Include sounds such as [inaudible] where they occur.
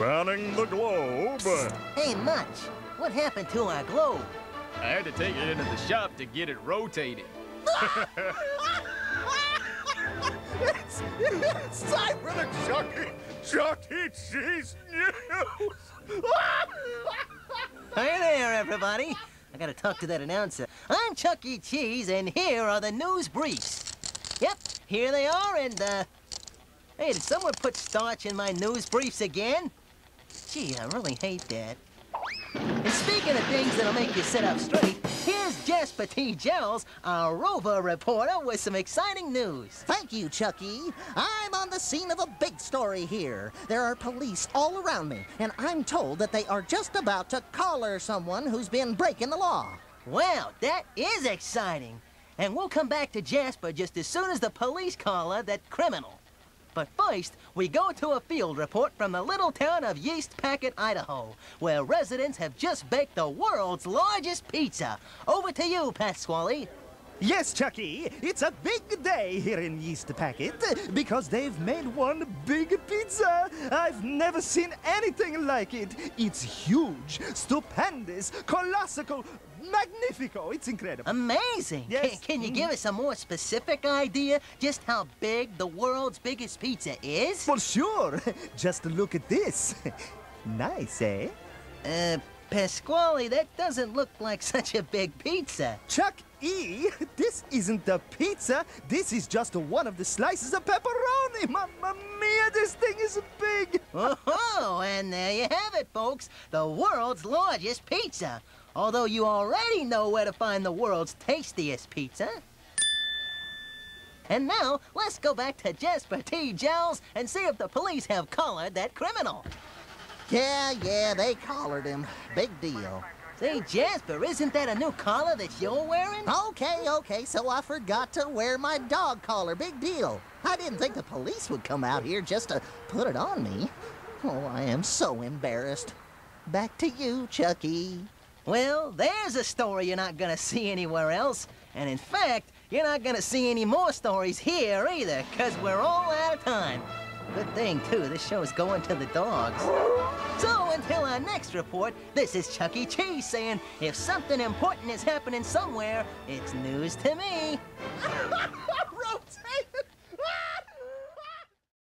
Spanning the globe. Hey, Munch, what happened to our globe? I had to take it into the shop to get it rotated. it's, it's time for the Chucky, Chucky Cheese News. [laughs] Hey there, everybody. I gotta talk to that announcer. I'm Chuck E. Cheese, and here are the news briefs. Yep, here they are, and, uh... Hey, did someone put starch in my news briefs again? Gee, I really hate that. And speaking of things that'll make you sit up straight, here's Jasper T. Jowls, our rover reporter, with some exciting news. Thank you, Chucky. I'm on the scene of a big story here. There are police all around me, and I'm told that they are just about to collar someone who's been breaking the law. Wow, that is exciting. And we'll come back to Jasper just as soon as the police collar that criminal. But first, we go to a field report from the little town of Yeast Packet, Idaho, where residents have just baked the world's largest pizza. Over to you, Pasqually. Yes, Chucky, it's a big day here in Yeast Packet because they've made one big pizza. I've never seen anything like it. It's huge, stupendous, colossal, magnifico. It's incredible. Amazing. Yes. Can, can you Mm. give us a more specific idea just how big the world's biggest pizza is? For sure. [laughs] Just look at this. [laughs] Nice, eh? Uh, Pasqually, that doesn't look like such a big pizza. Chuck E, [laughs] this isn't a pizza. This is just one of the slices of pepperoni. Mamma mia, this thing is big. Oh, and there you have it, folks. The world's largest pizza. Although you already know where to find the world's tastiest pizza. And now, let's go back to Jasper T. Jowls and see if the police have collared that criminal. Yeah, yeah, they collared him. Big deal. Say, Jasper, isn't that a new collar that you're wearing? Okay, okay, so I forgot to wear my dog collar. Big deal. I didn't think the police would come out here just to put it on me. Oh, I am so embarrassed. Back to you, Chucky. Well, there's a story you're not gonna see anywhere else. And in fact, you're not gonna see any more stories here either, because we're all out of time. Good thing, too, this show's going to the dogs. So until our next report, this is Chuck E. Cheese saying, if something important is happening somewhere, it's news to me. [laughs]